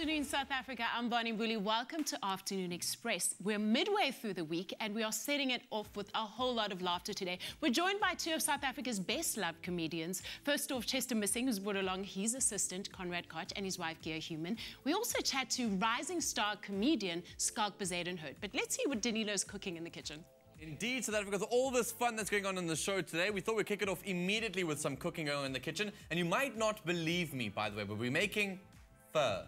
afternoon, South Africa. I'm Bonnie Mbuli. Welcome to Afternoon Express. We're midway through the week and we are setting it off with a whole lot of laughter today. We're joined by two of South Africa's best loved comedians. First off, Chester Missing, who's brought along his assistant, Conrad Koch, and his wife, Gia Human. We also chat to rising star comedian Schalk Bezuidenhout. But let's see what Danilo's cooking in the kitchen. Indeed, South Africa, with all this fun that's going on in the show today, we thought we'd kick it off immediately with some cooking going on in the kitchen. And you might not believe me, by the way, but we're making pho.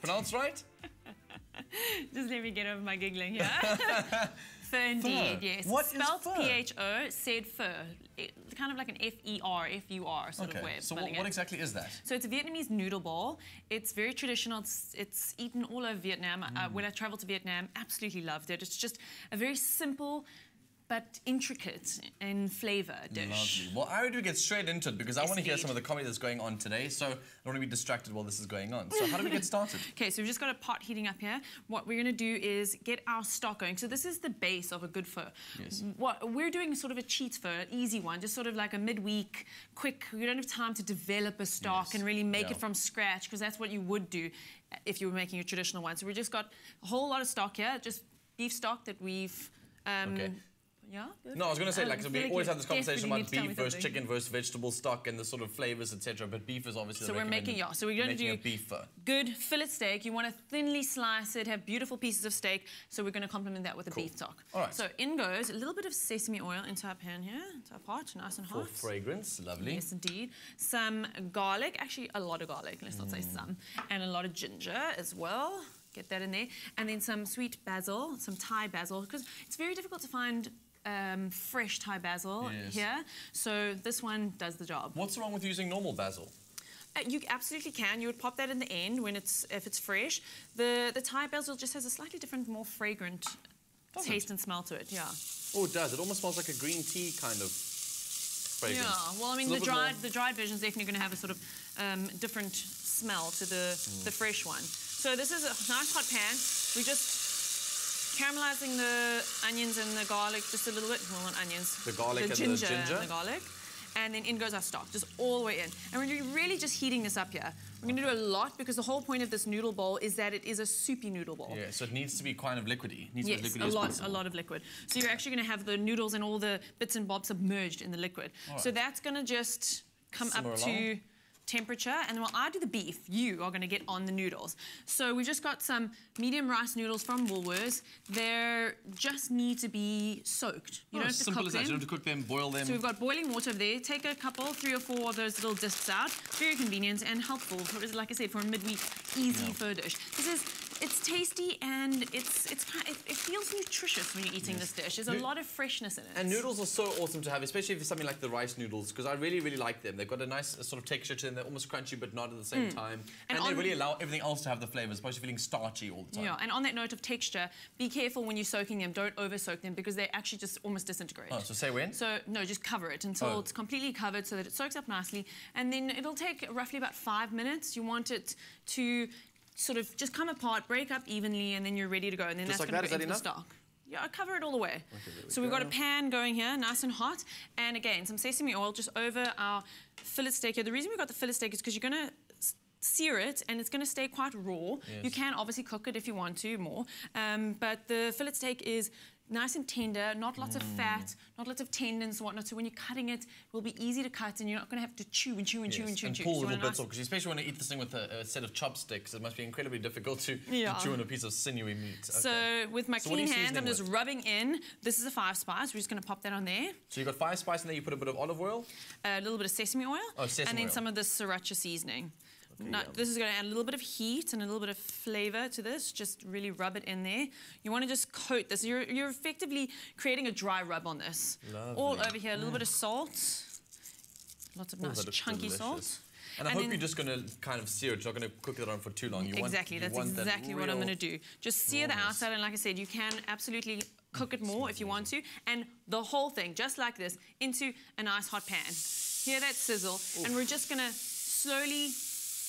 Pronounced right? Just let me get over my giggling here. Pho indeed, yes. What is Spelled pho? P-H-O, said pho. It- kind of like an F-E-R, F-U-R sort of way Okay, of so what, exactly is that? So it's a Vietnamese noodle ball. It's very traditional. It's, it's eaten all over Vietnam. Mm. Uh, when I traveled to Vietnam, absolutely loved it. It's just a very simple but intricate in flavour dish. Lovely. Well, I would get straight into it because I want to hear some of the comedy that's going on today, so I don't want to be distracted while this is going on. So how do we get started? Okay, so we've just got a pot heating up here. What we're going to do is get our stock going. So this is the base of a good pho. Yes. What we're doing is sort of a cheat an easy one, just sort of like a midweek, quick. We don't have time to develop a stock Yes. and really make Yeah. it from scratch because that's what you would do if you were making a traditional one. So we've just got a whole lot of stock here, just beef stock that we've. Um, Okay. Yeah. No, I was going to say, Um, like, so we feel always have this conversation about need to tell me beef versus something. chicken versus vegetable stock and the sort of flavors, etc. But beef is obviously the same. So the we're making, recommended- yeah, so we're going to do a beef good fillet steak. You want to thinly slice it, have beautiful pieces of steak. So we're going to complement that with a Cool. beef stock. All right. So in goes a little bit of sesame oil into our pan here, into our pot, nice and hot. For hot. fragrance, lovely. Yes, indeed. Some garlic, actually a lot of garlic, let's not say Mm. some. And a lot of ginger as well. Get that in there. And then some sweet basil, some Thai basil, because it's very difficult to find um, fresh Thai basil Yes. here. So this one does the job. What's wrong with using normal basil? Uh, you absolutely can. You would pop that in the end when it's if it's fresh. The the Thai basil just has a slightly different, more fragrant Does it? taste and smell to it. Yeah. Oh, it does. It almost smells like a green tea kind of fragrance. Yeah. Well, I mean, the dried more- the dried version is definitely going to have a sort of um, different smell to the Mm. the fresh one. So this is a nice hot pan. We just caramelizing the onions and the garlic just a little bit. Well, not onions. The garlic and the ginger ginger? and the garlic. And then in goes our stock, just all the way in. And we're really just heating this up here. We're going to do a lot because the whole point of this noodle bowl is that it is a soupy noodle bowl. Yeah, so it needs to be kind of liquidy. It needs to be Yes, liquidy a lot, possible. a lot of liquid. So you're actually going to have the noodles and all the bits and bobs submerged in the liquid. All So that's going to just come Simmer up along. to temperature. And while I do the beef, you are going to get on the noodles. So we've just got some medium rice noodles from Woolworths. They just need to be soaked. You Oh, don't have to simple cook as that. them. You don't have to cook them, boil them. So we've got boiling water there. Take a couple, three or four of those little discs out. Very convenient and helpful. For, like I said, for a midweek easy Yeah. pho dish. This is it's tasty and it's it's kind it, it feels nutritious when you're eating this dish. There's a Nu- lot of freshness in it. And noodles are so awesome to have, especially if it's something like the rice noodles, because I really, really like them. They've got a nice uh, sort of texture to them. They're almost crunchy, but not at the same time. And, And they really allow everything else to have the opposed to feeling starchy all the time. Yeah, and on that note of texture, be careful when you're soaking them. Don't over soak them because they actually just almost disintegrate. Oh, so say when? So no, just cover it until Oh. it's completely covered so that it soaks up nicely, and then it'll take roughly about five minutes. You want it to sort of just come apart, break up evenly, and then you're ready to go. And then Just that's like going that? to go into the stock. Yeah, I cover it all the way. there we so we've got a pan going here, nice and hot, and again some sesame oil just over our fillet steak here. The reason we've got the fillet steak is because you're going to sear it and it's going to stay quite raw. Yes. You can obviously cook it if you want to more, um, but the fillet steak is nice and tender, not lots of Mm. fat, not lots of tendons and whatnot. So when you're cutting it, it will be easy to cut and you're not going to have to chew and chew and chew and chew and chew. pull So little bits off, because especially when you eat this thing with a, a set of chopsticks, it must be incredibly difficult to, Yeah. to chew on a piece of sinewy meat. Okay. So with my So clean you hands, I'm just with? rubbing in. This is a five spice. We're just going to pop that on there. So you've got five spice, and then you put a bit of olive oil. a little bit of sesame oil, Oh, sesame and then oil. some of the sriracha seasoning. Yum. this is going to add a little bit of heat and a little bit of flavour to this. Just really rub it in there. You want to just coat this. You're, you're effectively creating a dry rub on this. All over here, a little bit of mm. salt. Lots of nice chunky delicious. salt. And I And hope you're just going to kind of sear it. You're not going to cook it on for too long. You want, exactly, you that's want that exactly what I'm going to do. Just sear the outside, and like I said, you can absolutely cook it mm, more if you want to, and the whole thing, just like this, into a nice hot pan. Hear that sizzle, and we're just going to slowly,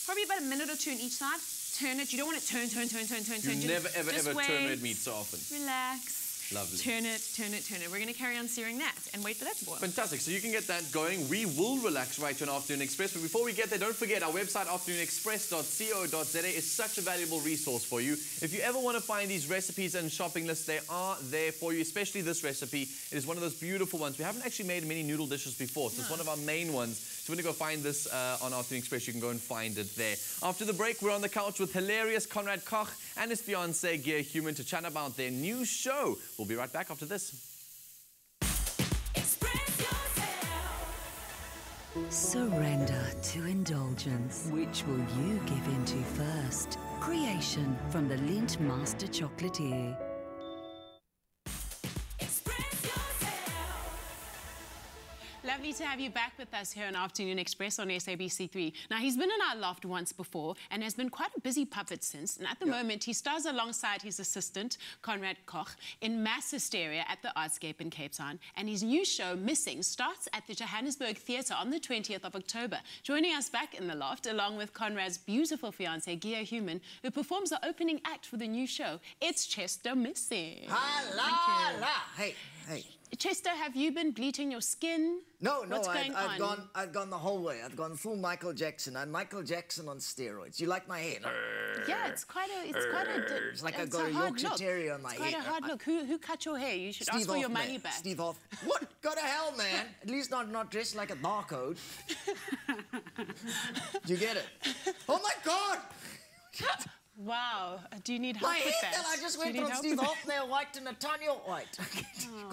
probably about a minute or two on each side, turn it. You don't want to turn, turn, turn, turn, turn, You turn. never, ever, just ever turn wait, red meat so often. Relax. Lovely. Turn it, turn it, turn it. We're going to carry on searing that and wait for that to boil. Fantastic. So you can get that going. We will relax right to an Afternoon Express. But before we get there, don't forget our website, afternoonexpress.co.za, is such a valuable resource for you. If you ever want to find these recipes and shopping lists, they are there for you, especially this recipe. It is one of those beautiful ones. We haven't actually made many noodle dishes before, so it's one of our main ones. So when you go find this uh, on Afternoon Express, you can go and find it there. After the break, we're on the couch with hilarious Conrad Koch and his fiancee, Gia Human, to chat about their new show. We'll be right back after this. Surrender to indulgence. Which will you give into first? Creation from the Lindt Master Chocolatier. Lovely to have you back with us here on Afternoon Express on SABC3. Now, he's been in our loft once before and has been quite a busy puppet since. And at the moment, he stars alongside his assistant, Conrad Koch, in Mass Hysteria at the Artscape in Cape Town. And his new show, Missing, starts at the Johannesburg Theatre on the 20th of October. Joining us back in the loft, along with Conrad's beautiful fiancée, Gia Human, who performs the opening act for the new show, it's Chester Missing. La, la. Hey, hey. Chester, have you been bleaching your skin? No, no, What's I've, I've on? gone I've gone the whole way. I've gone full Michael Jackson. I'm Michael Jackson on steroids. You like my hair? Yeah, it's quite a, it's quite a. It's like I've got a hard Yorkshire look. Terrier on my It's quite a hard look. Who who cut your hair? You should ask for your money back. Steve Hoff. What? Go to hell, man. At least not not dressed like a barcode. Do you get it? Oh my God! Wow. Do you need help My with hair that? I just went from Steve with Hoff, they're white to Nathaniel White.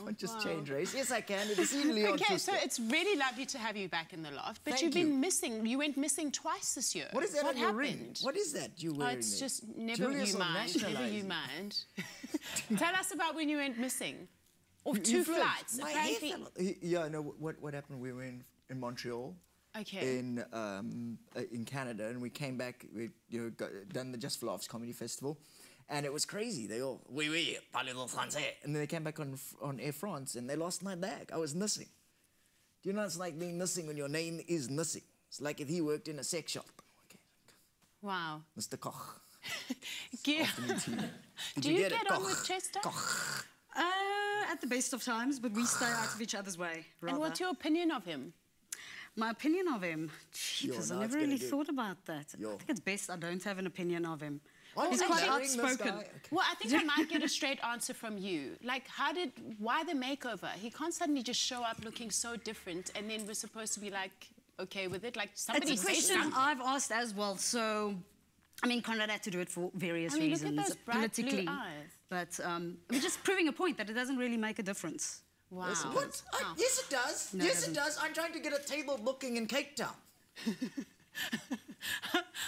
can't just change race. Yes, I can. It is easily that? Okay, so it's really lovely to have you back in the loft, but Thank you've been you. missing. You went missing twice this year. What is that what on your happened? What is that you Oh, wearing it's just never Julius you mind. Never you mind. Tell us about when you went missing. Or two flights. My Apparently. Yeah, no. What what happened? We were in in Montreal. Okay. In um, uh, in Canada, and we came back. We you know got, done the Just for Laughs comedy festival, and it was crazy. They all oui oui parlez-vous français, and then they came back on on Air France, and they lost my bag. I was missing. Do you know it's like being missing when your name is missing? It's like if he worked in a sex shop. Okay, Wow. Mr. Koch. Gia, Did do you you get, it? get on Koch. with Chester? Koch. Uh, at the best of times, but we stay out of each other's way. Rather. And what's your opinion of him? My opinion of him? Jeepers, no, I never really do- thought about that. Yo. I think it's best I don't have an opinion of him. Why He's quite outspoken. Okay. Well, I think I might get a straight answer from you. Like, how did, why the makeover? He can't suddenly just show up looking so different, and then we're supposed to be like, okay with it. Like, somebody It's a question something. I've asked as well. So, I mean, Conrad had to do it for various I mean, look at reasons, those bright blue politically. eyes. But um, we're just proving a point that it doesn't really make a difference. Wow. What? I, Wow. yes, it does. No, yes, it doesn't. does. I'm trying to get a table booking in Cape Town.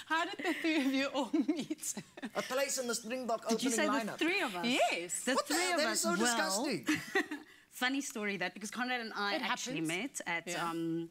How did the three of you all meet? A place in the Springbok Did you opening say lineup. the three of us? yes. The What the three hell? of That us. is so well, disgusting. funny story that because Conrad and I It actually happens. met at. Yeah. Um,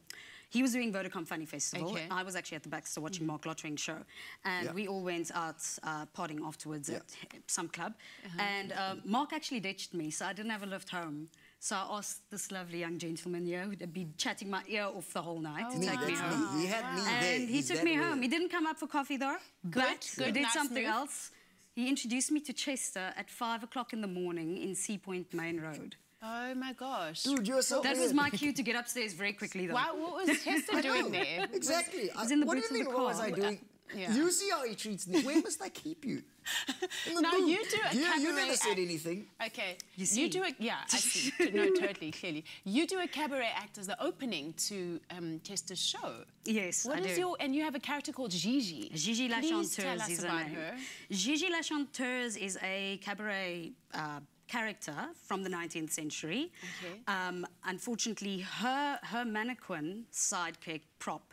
he was doing Vodacom Funny Festival. Okay. I was actually at the Baxter watching Mark Lottering show, and Yeah. we all went out uh, partying afterwards at some club. Uh-huh. And um, Mark actually ditched me, so I didn't have a lift home. So I asked this lovely young gentleman here who'd been chatting my ear off the whole night oh, to Me, take me that's home. me. He had me there. And he He's took me weird. home. He didn't come up for coffee though, but he good, did nice something move. else. He introduced me to Chester at five o'clock in the morning in Sea Point Main Road. Oh my gosh. Dude, you're so That weird. was my cue to get upstairs very quickly, though. Why, what was Chester doing there? Exactly. I- in the what do you of the mean, what was. I doing? yeah. You see how he treats me. Where must I keep you? Now, you do a you cabaret never said act. anything. Okay. You see? do a yeah, I see. No, totally, clearly. You do a cabaret act as the opening to um, Chester's show. Yes, What I is do. your and you have a character called Gigi. Gigi La Please tell Chanteuse us is about her. Gigi La Chanteuse is a cabaret uh, character from the 19th century. Okay. Um, unfortunately, her, her mannequin sidekick prop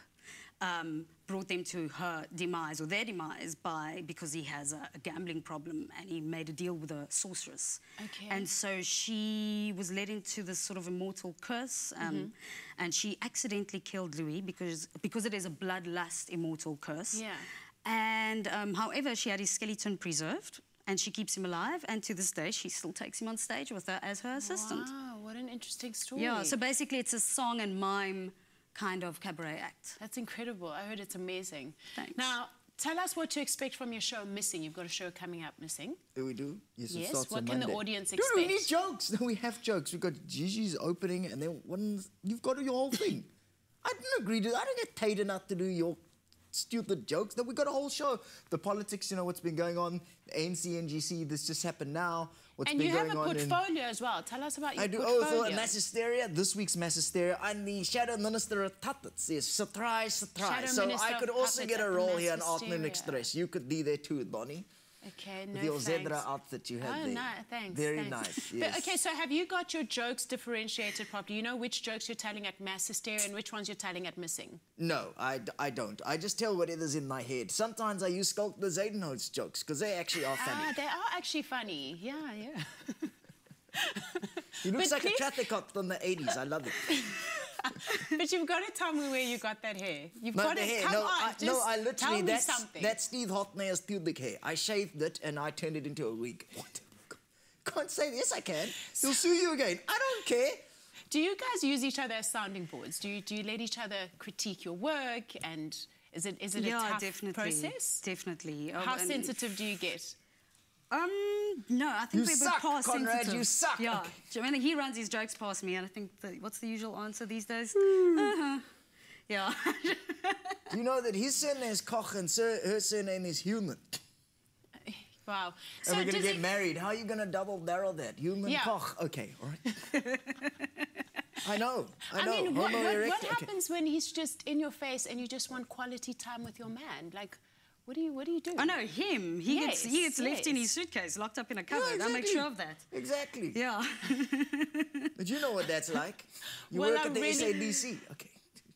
um, brought them to her demise or their demise by because he has a, a gambling problem and he made a deal with a sorceress. Okay. And so she was led into this sort of immortal curse, um, Mm-hmm. and she accidentally killed Louis because because it is a bloodlust immortal curse. Yeah. And um, however, she had his skeleton preserved, and she keeps him alive. And to this day, she still takes him on stage with her as her assistant. Wow, what an interesting story. Yeah. So basically, it's a song and mime kind of cabaret act. That's incredible. I heard it's amazing. Thanks. Now, Tell us what to expect from your show, Missing. You've got a show coming up, Missing. Do we do? Yes, it Yes, starts what on can the Monday. audience Dude, we need jokes. No, we have jokes. We've got Gigi's opening, and then one. You've got your whole thing. I didn't agree to. I don't get paid enough to do your stupid jokes. That we got a whole show. The politics, you know, what's been going on. ANC, NGC. This just happened now. What's and been you going have a on in- portfolio as well. Tell us about your I do. portfolio. Oh, so mass hysteria. This week's mass hysteria. I'm the shadow minister of Tuttets. Yes, surprise, surprise. Shadow so I could also get a role here in Hysteria. Express. You could be there too, Bonnie. Okay, no With your thanks. zebra outfit you had oh, there. no, thanks. Very thanks. nice. But, okay, so have you got your jokes differentiated properly? You know which jokes you're telling at mass hysteria and which ones you're telling at missing? No, I, I don't. I just tell whatever's in my head. Sometimes I use Schalk Bezuidenhout jokes because they actually are funny. Ah, they are actually funny. Yeah, yeah. he looks but like please- a traffic cop from the 80s. I love it. but you've got to tell me where you got that hair. You've No, got the to hair. come no, on. I, just no, I tell literally, me that's, something. that's Steve Hofmeyr's pubic hair. I shaved it and I turned it into a wig. What? Can't say this, I can. He'll sue you again. I don't care. Do you guys use each other as sounding boards? Do you, do you let each other critique your work? And is it, is it yeah, a tough definitely. process? Definitely. Oh, How and- sensitive do you get? Um, no, I think You we're suck, past Conrad, sensitive. you suck. Yeah, Okay. Do you he runs his jokes past me, and I think the, what's the usual answer these days? Hmm. Uh-huh. Yeah. Do you know that his surname is Koch and sir, her surname is Human? Wow. And we're going to get it- married. How are you going to double barrel that? Human Yeah. Koch. Okay, all right. I know. I know. I mean, what, what, what Okay. happens when he's just in your face and you just want quality time with your man? Like, what do you what do you do? I know him. He gets he Yes, gets left in his suitcase, locked up in a Yeah, cupboard. I make exactly. sure of that. Exactly. Yeah. But you know what that's like. You Well, work I at the really- SABC. Okay.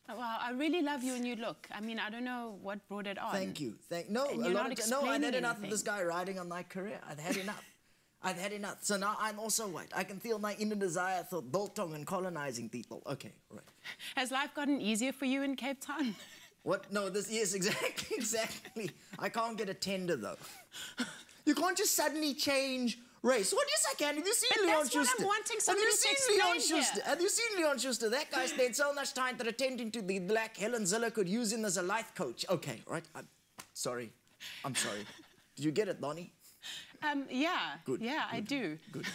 Wow, I really love your new look. I mean, I don't know what brought it on. Thank you. Thank no. And a lot not of no. I've had enough of this guy riding on my career. I've had enough. I've had enough. So now I'm also white. I can feel my inner desire for biltong and colonizing people. Okay, right. Has life gotten easier for you in Cape Town? What? No, this yes, exactly, exactly. I can't get a tender though. You can't just suddenly change race. What? Yes, I can. Have you seen But Leon that's what I'm Schuster? wanting Have you seen Leon Schuster? here. Have you seen Leon Schuster? That guy spent so much time pretending to be black. Helen Zille could use him as a life coach. Okay, right. I'm sorry. I'm sorry. Did you get it, Donnie? Um, yeah. Good, Yeah, I do. Good.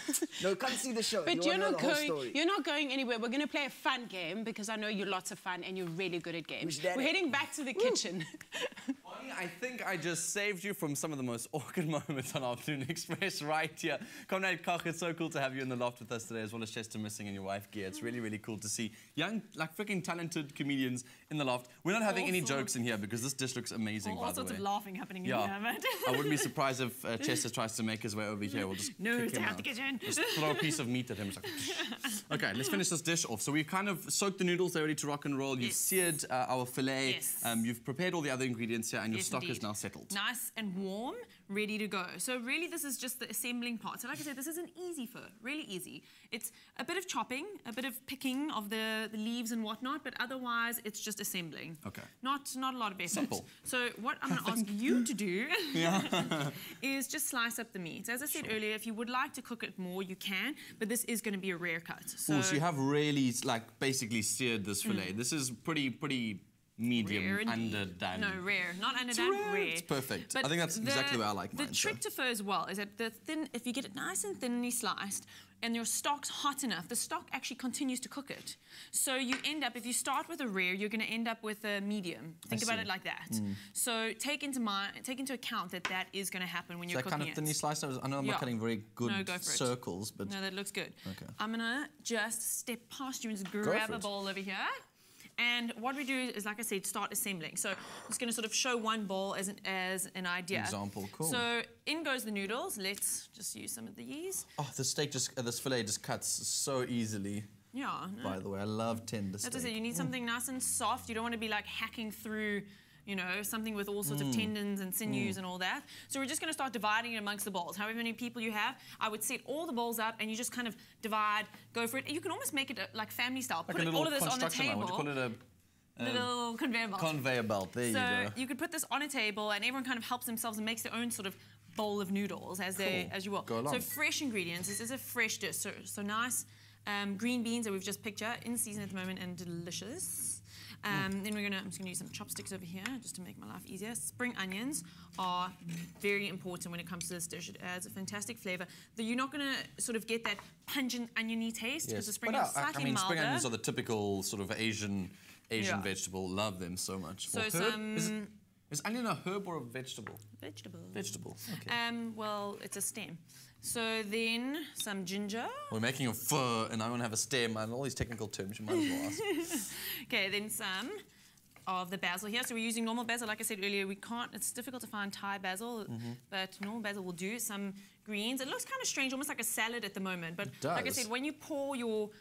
No, come see the show. But you you're not going. You're not going anywhere. We're going to play a fun game because I know you're lots of fun and you're really good at games. We're heading back to the kitchen. I think I just saved you from some of the most awkward moments on Afternoon Express right here. Conrad Koch, it's so cool to have you in the loft with us today, as well as Chester Missing and your wife, Gia. It's really, really cool to see young, like freaking talented comedians in the loft. We're not having any Awesome. jokes in here because this dish looks amazing, All, by all sorts way. of laughing happening in Yeah, here, but I wouldn't be surprised if uh, Chester tries to make his way over here. We'll just No, stay out the kitchen. Just throw a piece of meat at him. Like, okay, let's finish this dish off. So we've kind of soaked the noodles; they're ready to rock and roll. You've Yes. seared uh, our fillet. Yes. Um, you've prepared all the other ingredients here, and your Yes, stock is now settled. Nice and warm, ready to go. So really, this is just the assembling part. So like I said, this is an easy pho, really easy. It's a bit of chopping, a bit of picking of the, the leaves and whatnot, but otherwise, it's just assembling. Okay. Not not a lot of effort. Simple. So what I'm going to ask you to do is just slice up the meat. As I said earlier, if you would like to cook it more, you can, but this is going to be a rare cut. So, Oh, so you have really like basically seared this fillet. Mm. This is pretty pretty medium Mm. Rare underdone. No, rare, not underdone, rare. rare. It's perfect. I think that's exactly the way I like The mine, so. trick to pho as well is that the thin, if you get it nice and thinly sliced, and your stock's hot enough, the stock actually continues to cook it. So you end up, if you start with a rare, you're going to end up with a medium. Think about see. Mm. it like that. So take into mind, take into account that that is going to happen when So you're that cooking kind of thinly sliced. I know I'm Yeah. not cutting very good No, go circles, but No, that looks good. Okay. I'm gonna just step past you and just grab a it. bowl over here. And what we do is, like I said, start assembling. So I'm just going to sort of show one bowl as an, as an idea. Example, cool. So in goes the noodles. Let's just use some of the these. oh, the steak just uh, this fillet just cuts so easily. Yeah. no. By the way, I love tender steak. said, you need something nice and soft. You don't want to be like hacking through, you know, something with all sorts of tendons and sinews and all that. So we're just going to start dividing it amongst the bowls. However many people you have, I would set all the bowls up and you just kind of divide, go for it. You can almost make it uh, like family style. like Put it, all of this on the table. Would you call it a little conveyor belt. conveyor belt? There so you go. So you could put this on a table and everyone kind of helps themselves and makes their own sort of bowl of noodles as they as you will. Go along. So fresh ingredients. This is a fresh dish. So, so nice um, green beans that we've just picked in season at the moment and delicious. Um, then we're gonna, I'm just gonna use some chopsticks over here just to make my life easier. Spring onions are very important when it comes to this dish. It adds a fantastic flavor. Though you're not gonna sort of get that pungent oniony taste because the spring But, onions are I- slightly I mean, milder. spring onions are the typical sort of Asian Asian Yeah. vegetable. Love them so much. So Or herb? Is, it, is onion a herb or a vegetable? Vegetable. Vegetable. Okay. Um, well, it's a stem. So then some ginger. We're making a fur, and I want to have a stem, and all these technical terms. You might as well ask. Okay, then some of the basil here. So we're using normal basil. Like I said earlier, we can't, it's difficult to find Thai basil, Mm-hmm. but normal basil will do. Some greens. It looks kind of strange, almost like a salad at the moment. But like I said, when you pour your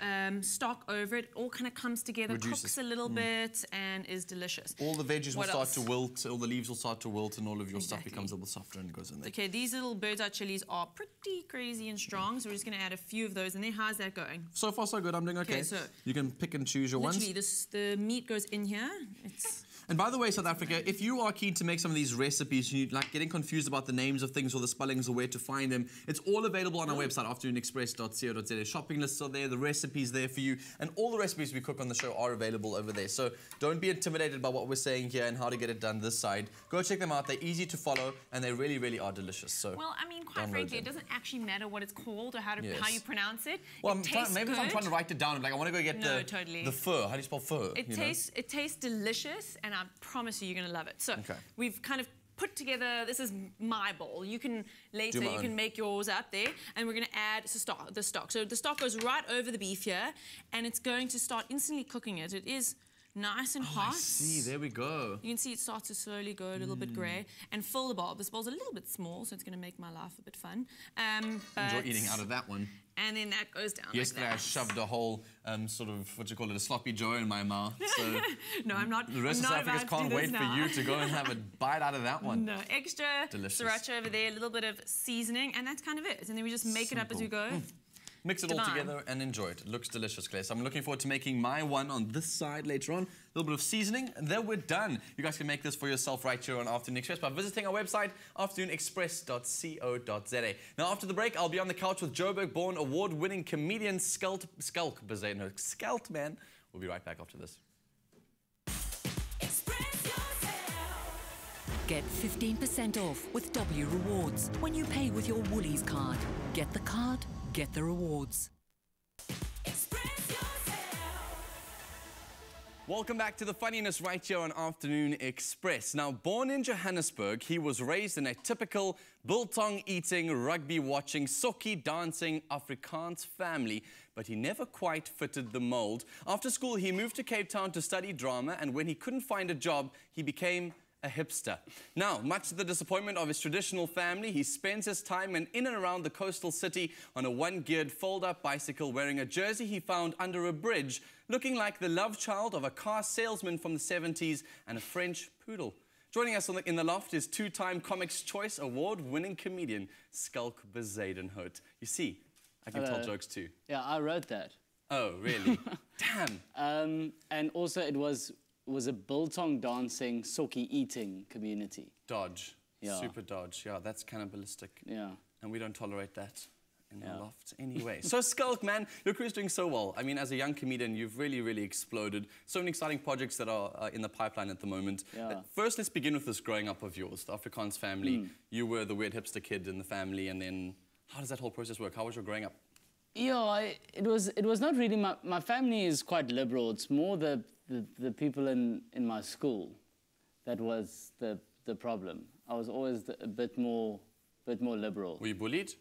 um, stock over it, all kind of comes together, Reduces. cooks a little bit, and is delicious. All the veggies will What start to wilt, all the leaves will start to wilt, and all of your stuff becomes a little softer and goes in there. Okay, these little bird's eye chilies are pretty crazy and strong, so we're just going to add a few of those. And then how's that going? So far, so good. I'm doing okay. Okay, so- you can pick and choose your Literally, ones. this, the meat goes in here. It's And by the way, South Africa, if you are keen to make some of these recipes, and you like getting confused about the names of things or the spellings or where to find them, it's all available on our website, afternoonexpress.co.za. Shopping lists are there, the recipes there for you, and all the recipes we cook on the show are available over there. So don't be intimidated by what we're saying here and how to get it done this side. Go check them out. They're easy to follow, and they really, really are delicious. So Well, I mean, quite frankly, it doesn't actually matter what it's called or how to how you pronounce it. Well, it trying, tastes maybe if I'm trying to write it down, I'm like, I want to go get No, the, totally. the fur. How do you spell fur? It you know? tastes it tastes delicious, and I promise you, you're gonna love it. So Okay. we've kind of put together. This is my bowl. You can later you can make yours up there, and we're gonna add the stock. The stock. So the stock goes right over the beef here, and it's going to start instantly cooking it. It is nice and Oh, hot. I see. There we go. You can see it starts to slowly go a little Mm. bit grey and fill the bowl. This bowl's a little bit small, so it's going to make my life a bit fun. Um, Enjoy eating out of that one. And then that goes down. Yesterday I like that. shoved a whole um, sort of what you call it, a sloppy Joe in my mouth. So No, I'm not. the rest of South Africans can't wait this for you to go and have a bite out of that one. No, extra Delicious. sriracha over there, a little bit of seasoning, and that's kind of it. And then we just make it up as we go. Mix it all together and enjoy it. It looks delicious, Claire. So I'm looking forward to making my one on this side later on. A little bit of seasoning, and then we're done. You guys can make this for yourself right here on Afternoon Express by visiting our website, afternoonexpress.co.za. Now, after the break, I'll be on the couch with Joburg-born award-winning comedian Skelt, Schalk. No, Skelt, man. We'll be right back after this. Get 15% off with W Rewards when you pay with your Woolies card. Get the card, get the rewards. Express yourself. Welcome back to the funniness right here on Afternoon Express. Now, born in Johannesburg, he was raised in a typical biltong eating, rugby watching, sokkie dancing Afrikaans family, but he never quite fitted the mold. After school, he moved to Cape Town to study drama, and when he couldn't find a job, he became a hipster. Now, much to the disappointment of his traditional family, he spends his time in, in and around the coastal city on a one-geared fold-up bicycle wearing a jersey he found under a bridge, looking like the love child of a car salesman from the 70s and a French poodle. Joining us on the, in the loft is two-time Comics Choice Award-winning comedian Schalk Bezuidenhout. You see, I can tell jokes too. Yeah, I wrote that. Oh, really? Damn. Um, and also, it was was a biltong dancing, sokkie eating community. Dodge. Yeah. Super dodge. Yeah, that's cannibalistic. Yeah. and we don't tolerate that in Yeah. the loft anyway. so Schalk, man, your crew's doing so well. I mean, as a young comedian, you've really, really exploded. So many exciting projects that are uh, in the pipeline at the moment. Yeah. Uh, First, let's begin with this growing up of yours, the Afrikaans family. Hmm. You were the weird hipster kid in the family, and then how does that whole process work? How was your growing up? Yeah, I, it was it was not really my my family is quite liberal. It's more the the, the people in in my school that was the the problem. I was always the, a bit more bit more liberal. Were you bullied?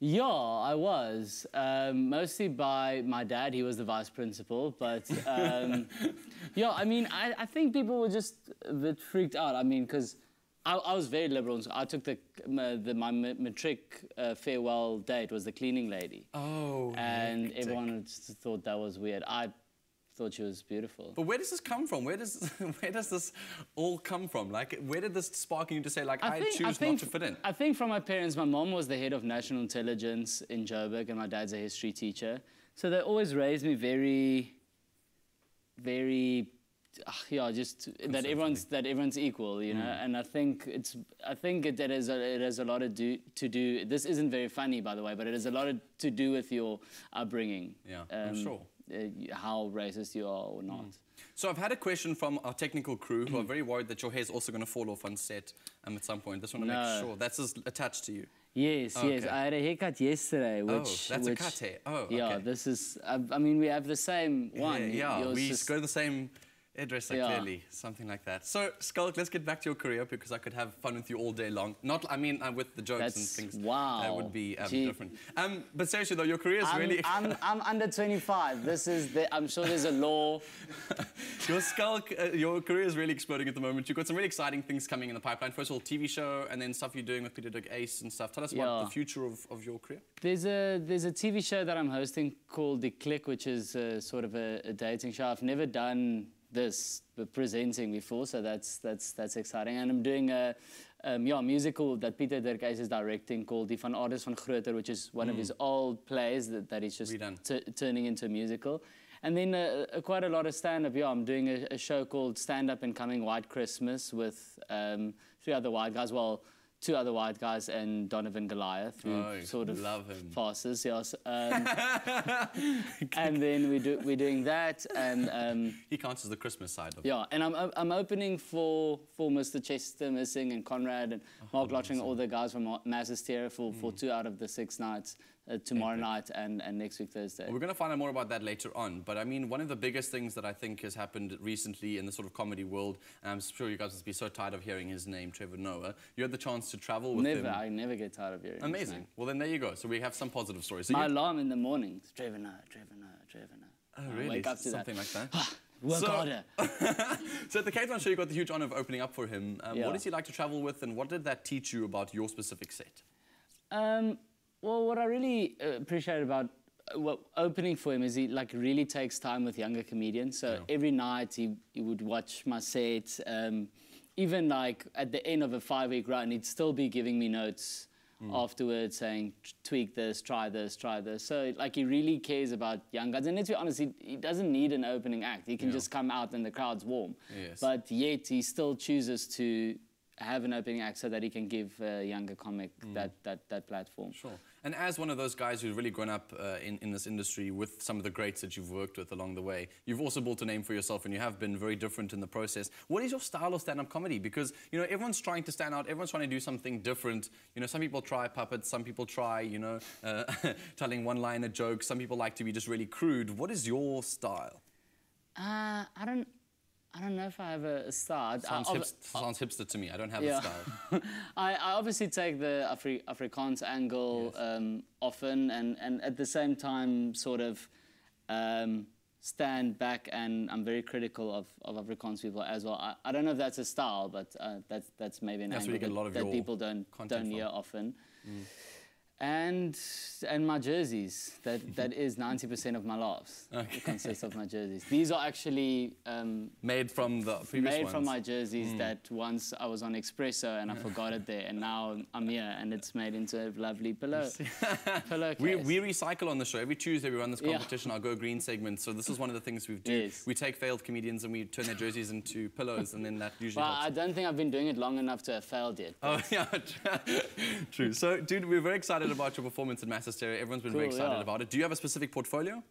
Yeah, I was. Um, mostly by my dad. He was the vice principal. But um, yeah, I mean, I, I think people were just a bit freaked out. I mean, because I, I was very liberal. So I took the, my, the my ma- matric uh, farewell date was the cleaning lady. Oh, and hectic. everyone just thought that was weird. I thought she was beautiful. But where does this come from? Where does where does this all come from? Like, where did this spark in you to say, like, I, choose not to fit in? I think from my parents, my mom was the head of national intelligence in Joburg, and my dad's a history teacher. So they always raised me very, very, ah, yeah, just that everyone's that everyone's equal, you know. Mm. And I think it's, I think it, it has a, it has a lot to do to do. This isn't very funny, by the way, but it has a lot of, to do with your upbringing. Yeah, I'm sure. Uh, how racist you are or not. So I've had a question from our technical crew who are very worried that your hair is also going to fall off on set um, at some point. Just want to No. make sure that's attached to you. Yes, yes. Okay. I had a haircut yesterday, which oh, that's which, a cut hair. Oh, Yeah, this is. I, I mean, we have the same one. Yeah, yeah. We just- go to the same hairdresser, Yeah. clearly, something like that. So, Schalk, let's get back to your career because I could have fun with you all day long. Not, I mean, uh, with the jokes and things. Wow. That would be um, different. Um, but seriously, though, your career is I'm, really. I'm, I'm under 25. This is. The, I'm sure there's a law. your Schalk, uh, your career is really exploding at the moment. You've got some really exciting things coming in the pipeline. First of all, TV show, and then stuff you're doing with Pieter-Dirk Uys and stuff. Tell us about the future of, of your career. There's a there's a TV show that I'm hosting called The Click, which is uh sort of a, a dating show. I've never done this presenting before, so that's that's that's exciting. And I'm doing a um, yeah, musical that Pieter-Dirk Uys is directing called Die Van Aardts van Grootoor, which is one of his old plays that, that he's just t- turning into a musical. And then uh, uh, quite a lot of stand-up. Yeah, I'm doing a, a show called Stand Up and Coming White Christmas with um, three other white guys. Well, two other white guys and Donovan Goliath, who Oh, sort of love him. passes. Yes. Um, and then we do, we're doing that, and um, He counts as the Christmas side of yeah, and I'm I'm opening for for Mr. Chester Missing and Conrad and Oh, Mark Lottering, all the guys from Mass Hysteria for, for Mm. two out of the six nights, uh, tomorrow night and, and next week Thursday. We're going to find out more about that later on. But I mean, one of the biggest things that I think has happened recently in the sort of comedy world, and I'm sure you guys must be so tired of hearing his name, Trevor Noah. You had the chance to travel with Never, him. I never get tired of hearing. Amazing. Well, then there you go. So we have some positive stories. So My alarm in the morning is Trevor Noah, Trevor Noah, Trevor Noah. Oh, I really? wake up to Something that. like that. Work So- harder. so at the Cape Town show, you got the huge honor of opening up for him. Um, Yeah. What does he like to travel with, and what did that teach you about your specific set? Um, well, what I really uh, appreciate about uh, what opening for him is he like really takes time with younger comedians. So every night he, he would watch my set. Um, even like at the end of a five-week run, he'd still be giving me notes afterwards, saying tweak this, try this, try this. So like he really cares about young guys. And let's be honest, he, he doesn't need an opening act. He can just come out and the crowd's warm. Yes. But yet he still chooses to have an opening act so that he can give a younger comic that, that, that platform. Sure. And as one of those guys who's really grown up uh, in, in this industry with some of the greats that you've worked with along the way, you've also built a name for yourself and you have been very different in the process. What is your style of stand-up comedy? Because, you know, everyone's trying to stand out, everyone's trying to do something different. You know, some people try puppets, some people try, you know, uh, telling one-liner jokes, some people like to be just really crude. What is your style? Uh, I don't, I don't know if I have a, a style. Sounds, I- hipst- sounds hipster to me. I don't have yeah. a style. I, I obviously take the Afri- Afrikaans angle um, often, and, and at the same time, sort of um, stand back, and I'm very critical of, of Afrikaans people as well. I, I don't know if that's a style, but uh, that's that's maybe an That's angle you get a lot of that, that people don't don't hear from. Mm. And and my jerseys. That that is 90% of my laughs. It consists of my jerseys. These are actually um, Made from the previous made from my jerseys that once I was on Expresso and I forgot it there, and now I'm here and it's made into a lovely pillow. pillow We, we recycle on the show. Every Tuesday we run this Yeah. competition, our Go Green segment. So this is one of the things we do. Yes. We take failed comedians and we turn their jerseys into pillows and then that usually well, helps. I don't think I've been doing it long enough to have failed yet. Oh, yeah, true. So, dude, we're very excited about your performance in Mass Hysteria. Everyone's been very excited yeah. about it. Do you have a specific portfolio?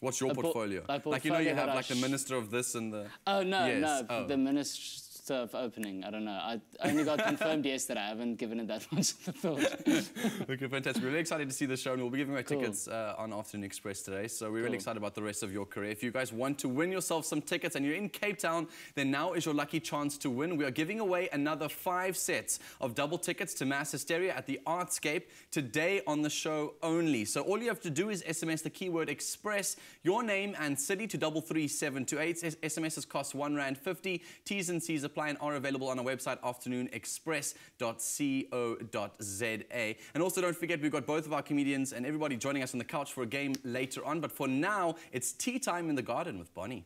What's your A por- portfolio? like, you know, you have like the minister of this and the. Oh no, Yes, no, oh. the Minister of Opening. I don't know. I only got confirmed yesterday. I haven't given it that much thought. Okay, fantastic. We're really excited to see the show, and we'll be giving away Cool. tickets uh, on Afternoon Express today. So we're really excited about the rest of your career. If you guys want to win yourself some tickets and you're in Cape Town, then now is your lucky chance to win. We are giving away another five sets of double tickets to Mass Hysteria at the Artscape today on the show only. So all you have to do is SMS the keyword Express, your name and city to double three seven two eight. S- SMSs cost one rand fifty. T's and C's apply and are available on our website afternoonexpress.co.za. And also don't forget we've got both of our comedians and everybody joining us on the couch for a game later on. But for now, it's tea time in the garden with Bonnie.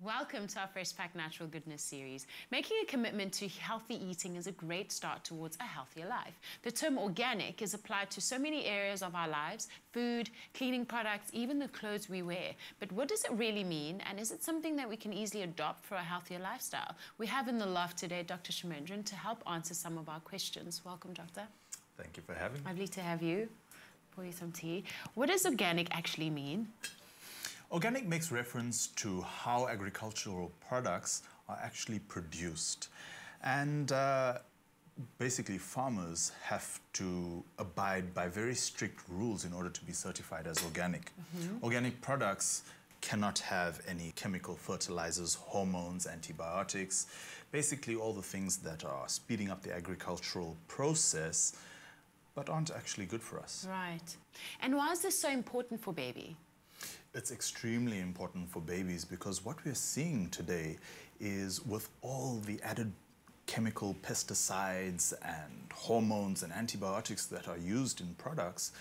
Welcome to our Freshpak Natural Goodness series. Making a commitment to healthy eating is a great start towards a healthier life. The term organic is applied to so many areas of our lives food, cleaning products, even the clothes we wear. But what does it really mean? And is it something that we can easily adopt for a healthier lifestyle? We have in the loft today Dr. Shimendran to help answer some of our questions. Welcome, Doctor. Thank you for having me. Lovely to have you. pour you some tea. What does organic actually mean? Organic makes reference to how agricultural products are actually produced. And uh, basically, farmers have to abide by very strict rules in order to be certified as organic. Organic products cannot have any chemical fertilizers, hormones, antibiotics, basically, all the things that are speeding up the agricultural process but aren't actually good for us. Right. And why is this so important for baby? It's extremely important for babies because what we're seeing today is with all the added chemical pesticides and hormones and antibiotics that are used in products,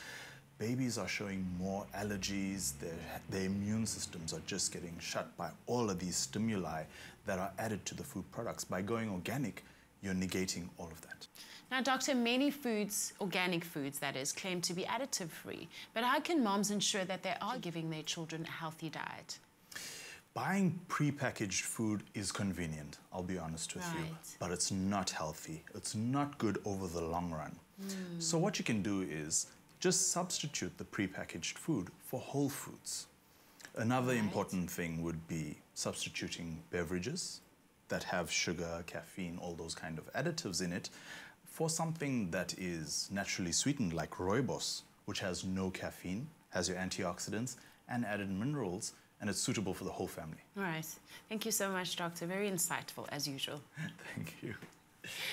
babies are showing more allergies. Their, their immune systems are just getting shut by all of these stimuli that are added to the food products. By going organic, you're negating all of that. Now, doctor, many foods, organic foods that is, claim to be additive free. But how can moms ensure that they are giving their children a healthy diet? Buying prepackaged food is convenient, I'll be honest with you, but it's not healthy. It's not good over the long run. Hmm. So, what you can do is just substitute the prepackaged food for whole foods. Another important thing would be substituting beverages that have sugar, caffeine, all those kind of additives in it for something that is naturally sweetened, like rooibos, which has no caffeine, has your antioxidants and added minerals, and it's suitable for the whole family. All right. Thank you so much, doctor. Very insightful, as usual. Thank you.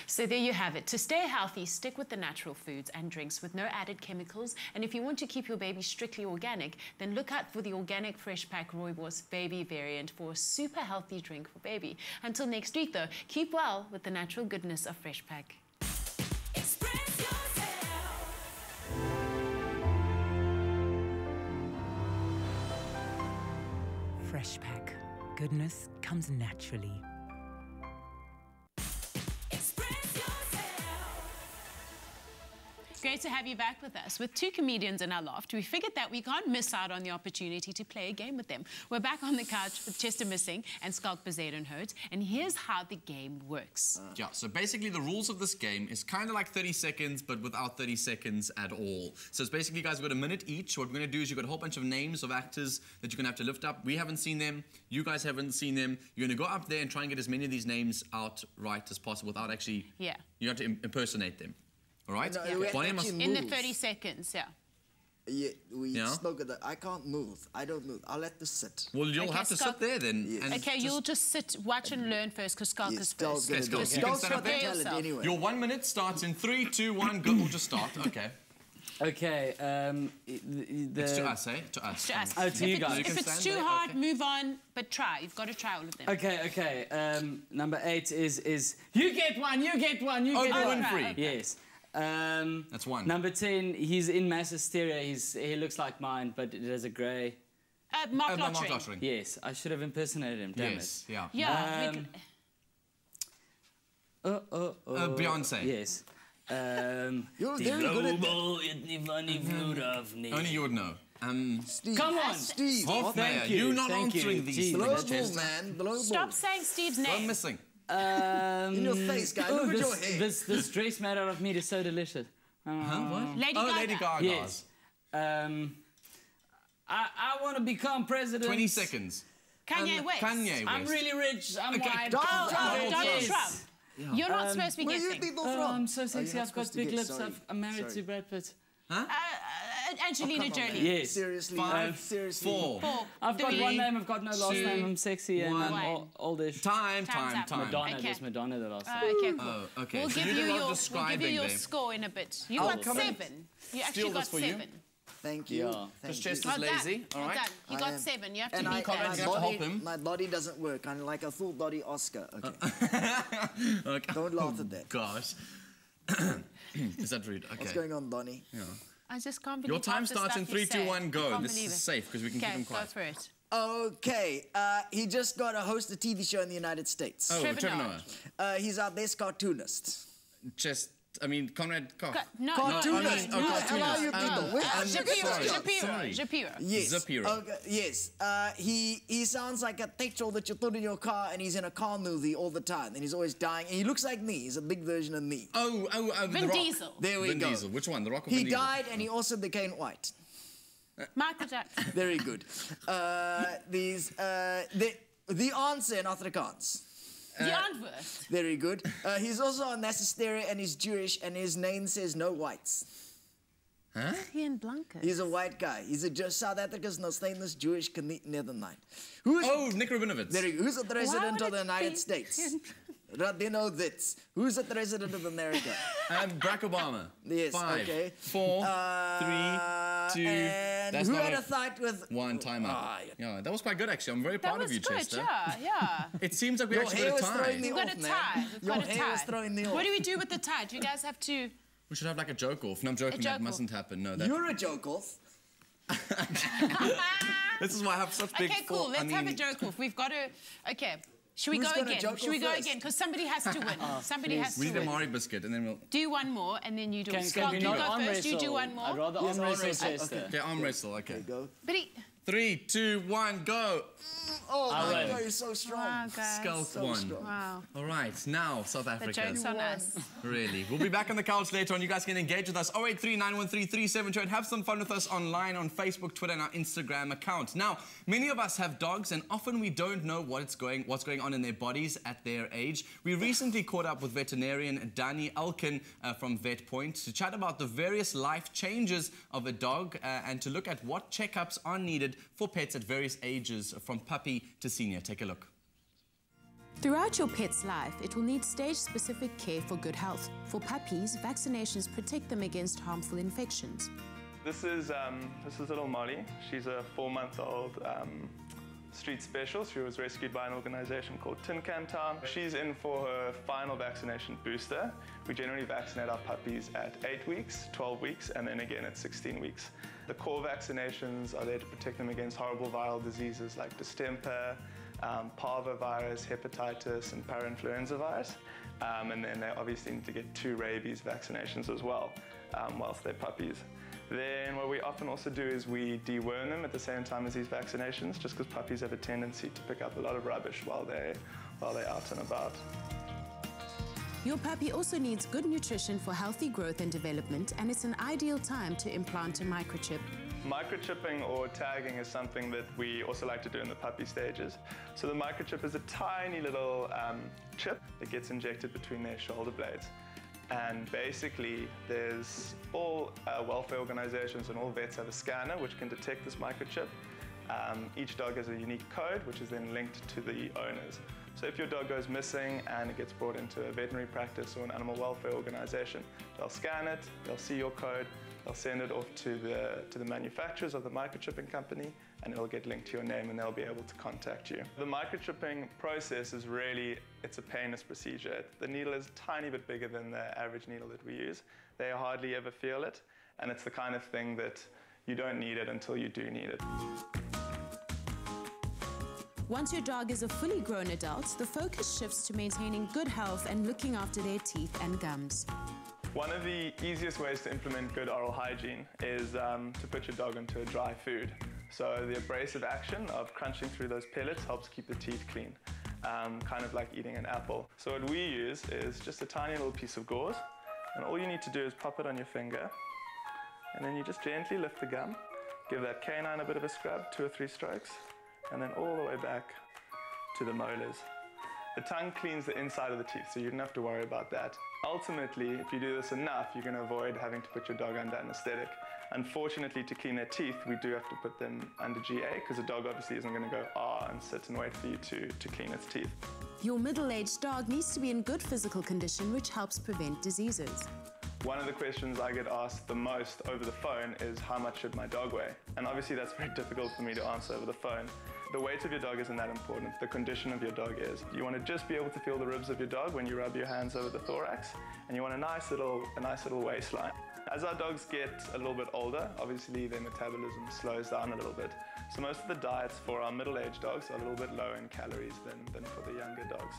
So there you have it. To stay healthy, stick with the natural foods and drinks with no added chemicals. And if you want to keep your baby strictly organic, then look out for the organic Freshpak Rooibos baby variant for a super healthy drink for baby. Until next week, though, keep well with the natural goodness of Freshpak. Freshpak. Goodness comes naturally. Great to have you back with us. With two comedians in our loft, we figured that we can't miss out on the opportunity to play a game with them. We're back on the couch with Chester Missing and Schalk Bezuidenhout, and Hurt, and here's how the game works. Yeah, so basically the rules of this game is kind of like 30 seconds, but without 30 seconds at all. So it's basically, guys, we've got a minute each. What we're going to do is you've got a whole bunch of names of actors that you're going to have to lift up. We haven't seen them. You guys haven't seen them. You're going to go up there and try and get as many of these names out right as possible without actually... Yeah. You have to impersonate them. All right? No, we have Bonnie must- actually In the 30 seconds, yeah. Yeah, we Yeah? spoke of that. I can't move. I don't move. I'll let this sit. Well, you'll Okay, have to Scott- sit there then. Yes. Okay, just- you'll just sit, watch and learn first, because Schalk Yeah, is first. gonna Okay, do it. Skull, you can stand up there. Yourself. anyway. Your one minute starts in three, two, one, go. We'll just start. Okay. Okay, um, the, the, It's to us, eh? To us. To us. Oh, to if you it's, guys. You If it's too hard, okay. move on, but try. You've got to try all of them. Okay, okay. Um, number eight is is you get one, you get one, you Oh, get go one. in free. Yes. Um, That's one. Number ten, he's in mass hysteria. He's he looks like mine, but it has a grey. Uh, Mark Uh, Mark Lottering. Lottering. Yes, I should have impersonated him. Damn Yes, yeah. Yeah. Um, could- it. Oh, oh, oh. Uh, Beyonce. Yes. Um, You're the very good at that. global itty funny food of me. Only you would know. Um, Steve. Come on. Steve. Hofmeyr, Thank you, you, not thank you. answering these Jeez. things. Global, man. Global. Stop saying Steve's Go name. missing. Um, In your face, guy. oh, Look at this, your hair. This, this dress made out of meat is so delicious. Huh? What? Lady oh, Gaga. Lady Gaga. Yes. Um, I, I want to become president. 20 seconds. Kanye Um, West. Kanye West. I'm really rich. I'm Okay, white. Donald Oh, Trump. oh, Donald Yes. Trump. You're not supposed to be Where are you guessing. people Oh, from? I'm so Oh, you're sexy. I've got big lips. I've, I'm married Sorry. to Brad Pitt. Uh, uh, Angelina Oh, come on, Jolie. Yes. Seriously. Five, Seriously. Four. Four. I've got one name. I've got no last two, name. I'm sexy and I'm one. oldish. Time, Time's time, time. Madonna. Okay. There's Madonna the last Uh, name. okay, cool. Oh, okay. We'll So give you you did a lot your we'll give you your there. score in a bit. You Oh, got come seven. You actually Steal got this for you. seven. Thank you. Yeah. Thank Because you. Chester's Well lazy. done. All Well right. done. You got am- seven. You have to and beat I, that. my to body, help him. My body doesn't work. I'm like a full body Oscar. Okay. Okay. Don't laugh at that. Gosh. Is that rude? Okay. What's going on, Donny? I just can't believe Your time starts in you three, two, say. one, go. This is it. safe because we can keep Okay, them go quiet. for it. Okay. Uh, he just got to host a TV show in the United States. Oh, Trevor Trevor Noah. Noah. Uh, he's our best cartoonist. Just I mean, Conrad Koch. Co- no, Cartoonist. no, Who no, the hell no, you people? Where- Uh, I'm Shapiro, sorry. Shapiro, Sorry. Shapiro. Yes. Zapiro. Okay, yes. Uh, he he sounds like a petrol that you put in your car, and he's in a car movie all the time, and he's always dying. And he looks like me. He's a big version of me. Oh, oh, oh, Vin The Rock. Diesel. There we Vin go. Diesel. Which one? The Rock or He Vin Diesel? died, and he also became white. Michael Jackson. Very good. Uh, these uh, the the answer in Afrikaans. The antwoord. Very good. Uh, he's also a Nasisteri and he's Jewish, and his name says no whites. Ian Blanca. He's a white guy. He's a just South Africa's no stainless Jewish geniet Nederland. Who's Oh, Nik Rabinowitz. There you go. Who's the president of the United be States? Rabinowitz. Who's the president of America? I'm Barack Obama. Yes, Five, okay. four, Uh, three, two. And That's who had a- a fight with One time up. Ah, yeah, that was quite good actually. I'm very That proud of you, good, Chester. yeah, yeah. It seems like we Your actually hair got a tie. throwing me We've got off, a man. tie. We've Your got a hair was tie. throwing me off. What do we do with the tie? Do you guys have to? We should have like a joke off. No, I'm joking. joke That off. mustn't happen. No, that. You're a joke off. This is why I have such big. Okay, cool. full- I Let's have a joke off. We've got to. Okay. Should we Who's go again? Should we go first? again? Because somebody has to win. Oh, somebody has We to need a win. Marie biscuit, and then we'll. Do one more, and then you do. Can, Scott, can we you not go arm first. You wrestle? do one more. I'd rather Yes, arm arm wrestle wrestle. Chester. Okay, arm wrestle. Okay. Go. But he. Three, two, one, go. Oh I my win. God, you're so strong. Wow, guys. Schalk So one. strong. Wow. All right, now South Africa. The Africa. joke's on us. Really. We'll be back on the couch later on. You guys can engage with us 083 913 372 and have some fun with us online on Facebook, Twitter, and our Instagram account. Now, many of us have dogs, and often we don't know what it's going, what's going on in their bodies at their age. We recently caught up with veterinarian Danny Elkin uh, from Vet Point to chat about the various life changes of a dog uh, and to look at what checkups are needed for pets at various ages from puppy to senior. Take a look. Throughout your pet's life, it will need stage specific care for good health. For puppies, vaccinations protect them against harmful infections. This is um, this is little Molly. She's a four-month-old um, street special. She was rescued by an organization called Tin Can Town. She's in for her final vaccination booster. We generally vaccinate our puppies at 8 weeks, 12 weeks, and then again at 16 weeks. The core vaccinations are there to protect them against horrible viral diseases like distemper, um, parvovirus, hepatitis, and parainfluenza virus. Um, and then they obviously need to get two rabies vaccinations as well um, whilst they're puppies. Then what we often also do is we deworm them at the same time as these vaccinations, just because puppies have a tendency to pick up a lot of rubbish while they while they're out and about. Your puppy also needs good nutrition for healthy growth and development, and it's an ideal time to implant a microchip. Microchipping or tagging is something that we also like to do in the puppy stages. So the microchip is a tiny little um, chip that gets injected between their shoulder blades. And basically, there's all uh, welfare organizations and all vets have a scanner which can detect this microchip. Um, each dog has a unique code which is then linked to the owners. So if your dog goes missing and it gets brought into a veterinary practice or an animal welfare organization, they'll scan it, they'll see your code, they'll send it off to the, to the manufacturers of the microchipping company and it'll get linked to your name and they'll be able to contact you. The microchipping process is really, it's a painless procedure. The needle is a tiny bit bigger than the average needle that we use. They hardly ever feel it and it's the kind of thing that you don't need it until you do need it. Once your dog is a fully grown adult, the focus shifts to maintaining good health and looking after their teeth and gums. One of the easiest ways to implement good oral hygiene is um, to put your dog into a dry food. So the abrasive action of crunching through those pellets helps keep the teeth clean, um, kind of like eating an apple. So what we use is just a tiny little piece of gauze, and all you need to do is pop it on your finger, and then you just gently lift the gum, give that canine a bit of a scrub, two or three strokes, and then all the way back to the molars. The tongue cleans the inside of the teeth, so you don't have to worry about that. Ultimately, if you do this enough, you're going to avoid having to put your dog under anesthetic. Unfortunately, to clean their teeth, we do have to put them under GA because the dog obviously isn't going to go ah and sit and wait for you to, to clean its teeth. Your middle aged dog needs to be in good physical condition, which helps prevent diseases. One of the questions I get asked the most over the phone is how much should my dog weigh? And obviously that's very difficult for me to answer over the phone. The weight of your dog isn't that important, the condition of your dog is. You want to just be able to feel the ribs of your dog when you rub your hands over the thorax, and you want a nice little, a nice little waistline. As our dogs get a little bit older, obviously their metabolism slows down a little bit. So most of the diets for our middle-aged dogs are a little bit lower in calories than, than for the younger dogs.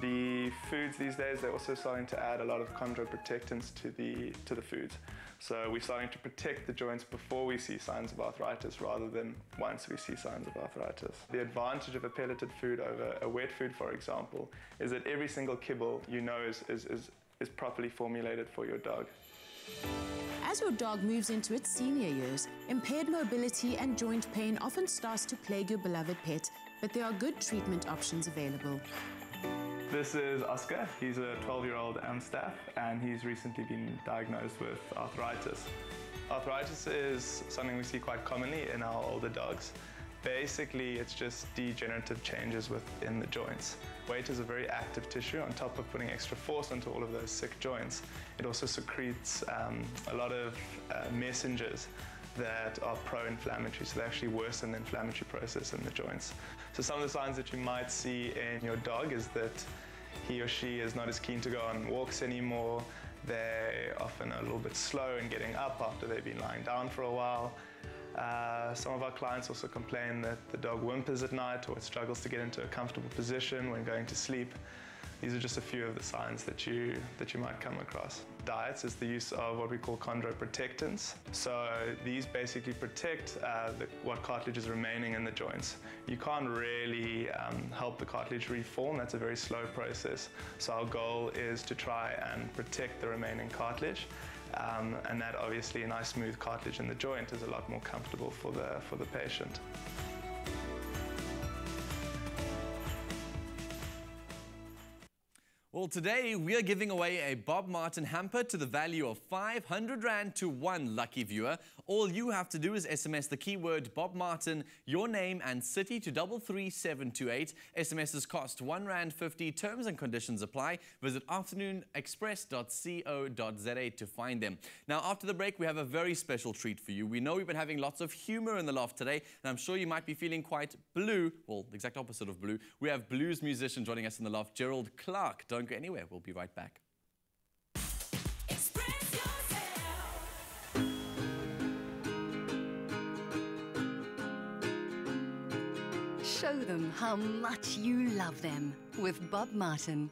The foods these days, they're also starting to add a lot of chondroprotectants to the, to the foods. So we're starting to protect the joints before we see signs of arthritis rather than once we see signs of arthritis. The advantage of a pelleted food over a wet food, for example, is that every single kibble you know is, is, is, is properly formulated for your dog. As your dog moves into its senior years, impaired mobility and joint pain often starts to plague your beloved pet, but there are good treatment options available. This is Oscar. He's a 12 year old Amstaff and he's recently been diagnosed with arthritis. Arthritis is something we see quite commonly in our older dogs. Basically, it's just degenerative changes within the joints. Weight is a very active tissue on top of putting extra force onto all of those sick joints. It also secretes um, a lot of uh, messengers that are pro-inflammatory, so they actually worsen the inflammatory process in the joints. So some of the signs that you might see in your dog is that he or she is not as keen to go on walks anymore. They're often a little bit slow in getting up after they've been lying down for a while. Uh, some of our clients also complain that the dog whimpers at night or it struggles to get into a comfortable position when going to sleep. These are just a few of the signs that you, that you might come across. Diets is the use of what we call chondroprotectants. So these basically protect uh, the, what cartilage is remaining in the joints. You can't really um, help the cartilage reform, that's a very slow process. So our goal is to try and protect the remaining cartilage. Um, and that obviously a nice smooth cartilage in the joint is a lot more comfortable for the, for the patient. Well, today we are giving away a Bob Martin hamper to the value of 500 Rand to one lucky viewer. All you have to do is SMS the keyword Bob Martin, your name and city to 33728. SMSs cost 1 Rand 50. Terms and conditions apply. Visit afternoonexpress.co.za to find them. Now, after the break, we have a very special treat for you. We know we've been having lots of humor in the loft today, and I'm sure you might be feeling quite blue. Well, the exact opposite of blue. We have blues musician joining us in the loft, Gerald Clark. Don't go anywhere. We'll be right back. Show them how much you love them with Bob Martin.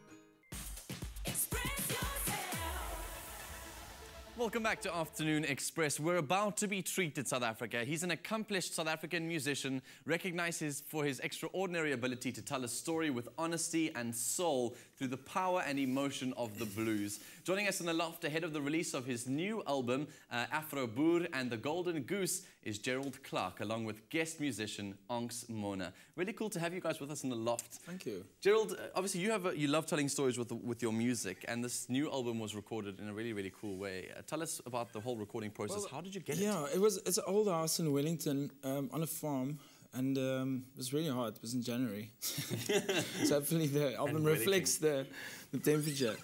Welcome back to Afternoon Express. We're about to be treated South Africa. He's an accomplished South African musician, recognized for his extraordinary ability to tell a story with honesty and soul through the power and emotion of the blues. Joining us in the loft ahead of the release of his new album, uh, Afro Boer and the Golden Goose, is Gerald Clark, along with guest musician Onks Mona. Really cool to have you guys with us in the loft. Thank you. Gerald, uh, obviously you have a, you love telling stories with the, with your music, and this new album was recorded in a really really cool way. Uh, tell us about the whole recording process. Well, How did you get yeah, it? it was it's an old house in Wellington um, on a farm, and um, it was really hot. It was in January, so hopefully the album reflects the, the temperature.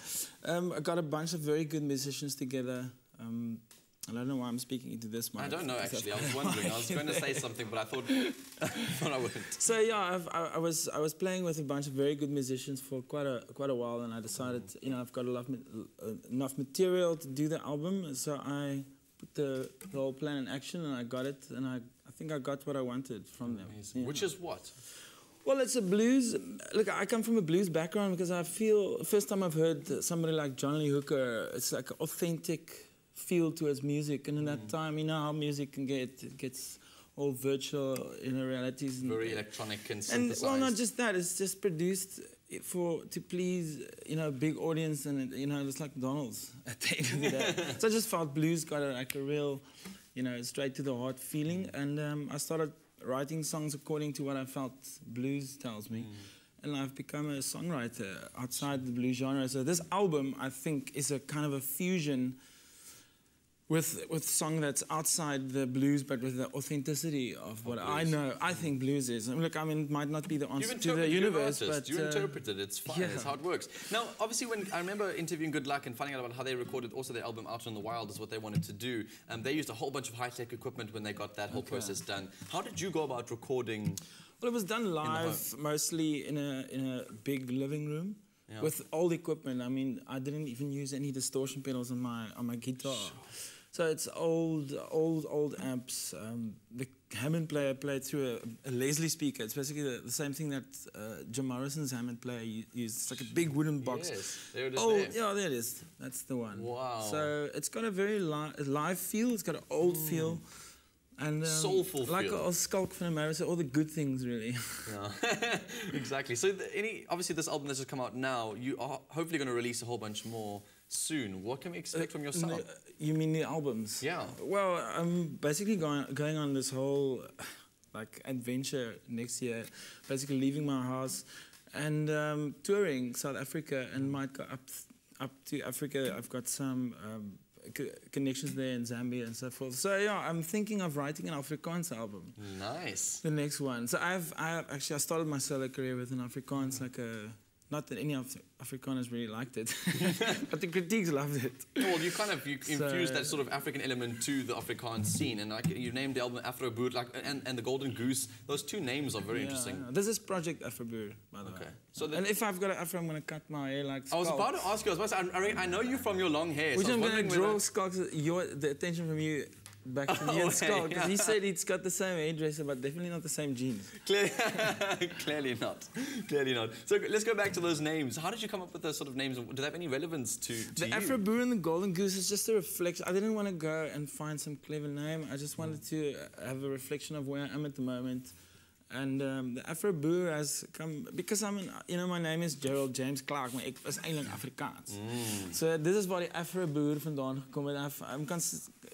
Um, I got a bunch of very good musicians together. Um, I don't know why I'm speaking into this mic. I don't know actually. I was wondering. I was going to say something, but I thought, I thought I wouldn't. So yeah, I've, I, I was I was playing with a bunch of very good musicians for quite a quite a while, and I decided you know I've got enough uh, enough material to do the album, so I put the, the whole plan in action, and I got it, and I I think I got what I wanted from them. Yeah. Which is what? Well, it's a blues. Look, I come from a blues background because I feel first time I've heard somebody like John Lee Hooker, it's like authentic feel towards music, and in that mm. time, you know how music can get it gets all virtual, in know, realities. And, Very electronic and synthesized. and well, not just that. It's just produced for to please you know a big audience, and you know it's like McDonald's at the end of the day. so I just felt blues got a, like a real, you know, straight to the heart feeling, mm. and um, I started writing songs according to what I felt blues tells me. Mm. And I've become a songwriter outside the blues genre. So this album, I think, is a kind of a fusion with with song that's outside the blues, but with the authenticity of what I know. I think blues is. Look, I mean, it might not be the answer to the universe, but you uh, it. It's fine. yeah. That's how it works. Now, obviously, when I remember interviewing Good Luck and finding out about how they recorded also their album Out in the Wild is what they wanted to do. Um, they used a whole bunch of high tech equipment when they got that whole Okay. process done. How did you go about recording? Well, it was done live, mostly in a in a big living room. Yeah. With old equipment, I mean, I didn't even use any distortion pedals on my on my guitar. So it's old, old, old amps. Um, the Hammond player played through a, a Leslie speaker. It's basically the, the same thing that uh, Jim Morrison's Hammond player used. It's like a big wooden box. Yes, there it is Oh, there. yeah, there it is. That's the one. Wow. So it's got a very li- live feel. It's got an old feel. And um, Soulful like feel. a, Schalk from America, all the good things really. Yeah, exactly. So, the, any obviously this album that's just come out now, you are hopefully going to release a whole bunch more soon. What can we expect from yourself? Uh, You mean the albums? Yeah. Well, I'm basically going going on this whole like adventure next year. Basically leaving my house and um, touring South Africa and might go up up to Africa. I've got some. Um, co- Connections there in Zambia and so forth. So yeah, I'm thinking of writing an Afrikaans album. Nice. The next one. So I've, I actually I started my solo career with an Afrikaans like a. Not that any of the Afrikaners really liked it, but the critiques loved it. Well, you kind of you So- infused that sort of African element to the Afrikaans scene, and like you named the album Afro Boer, like and, and the Golden Goose. Those two names are very Yeah, interesting. yeah. This is Project Afroboer, by the way. So and if I've got an afro, I'm going to cut my hair like I was about to ask you. I was about to say, I, I I know you from your long hair. Which so I'm going to draw Schalk, your, the attention from you back to me Oh, and Schalk. hey, 'cause he said it's got the same hairdresser, but definitely not the same jeans. Clearly, clearly not. Clearly not. So let's go back to those names. How did you come up with those sort of names? Do they have any relevance to, to The you? Afro Boer and the Golden Goose is just a reflection. I didn't want to go and find some clever name. I just wanted to have a reflection of where I am at the moment. And um, the Afro Boer has come because I'm, an, you know, my name is Gerald James Clark, maar ik was eigenlijk Afrikaans. So this is waar die Afro Boer vandaan gekom het. I've- I'm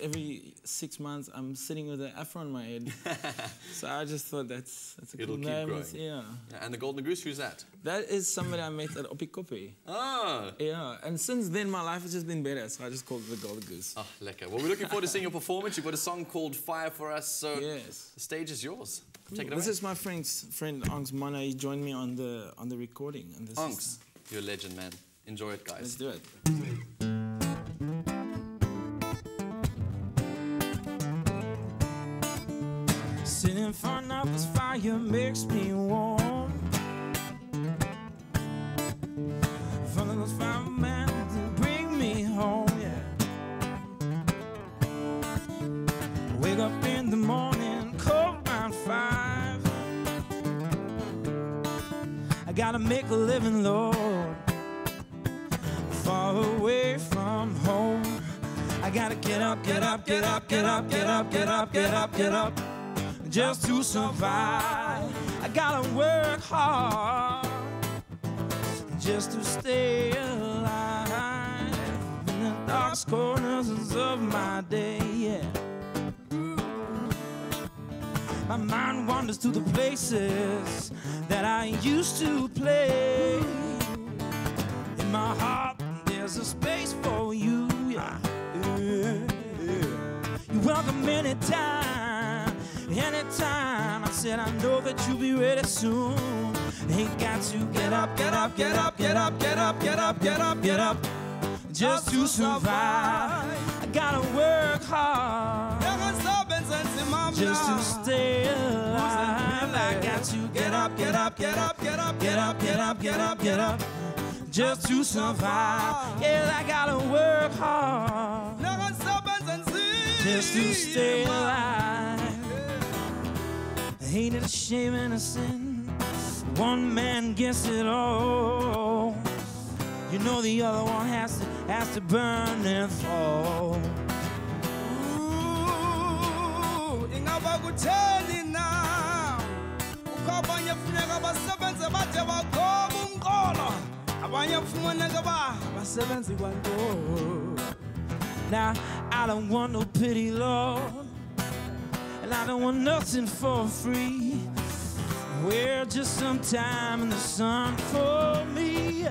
every six months I'm sitting with an afro on my head. so I just thought that's that's a It'll cool name. growing. Yeah. Yeah, and the Golden Goose, who's that? That is somebody I met at Oppikoppi. Ah. Yeah, and since then my life has just been better, so I just called it the Golden Goose. Oh, lekker. Well, we're looking forward to seeing your performance. You've got a song called Fire for Us, so Yes. the stage is yours. Take it This away. is my friend's friend Angs Mana. He joined me on the on the recording. And this Anks, Is, you're a legend, man. Enjoy it, guys. let's do it. Sitting in front of this fire makes me warm. In front of those firemen I gotta make a living, Lord. Far away from home. I gotta get up, get up, get up, get up, get up, get up, get up, get up. Just to survive. I gotta work hard. Just to stay alive. In the dark corners of my day, yeah. My mind wanders to the places that I used to play. In my heart, there's a space for you. Yeah. You're welcome anytime, anytime. I said, I know that you'll be ready soon. Ain't got to get up, get up, get up, get up, get up, get up, get up, get up. Just to survive, I gotta work hard just to stay alive. I got to get up, get up, get up, get up, get up, get up, get up, get up, just to survive. Yeah, I gotta work hard just to stay alive. Ain't it a shame and a sin? One man gets it all. You know the other one has to has to burn and fall. Now I don't want no pity, Lord, and I don't want nothing for free. We're just some time in the sun for me.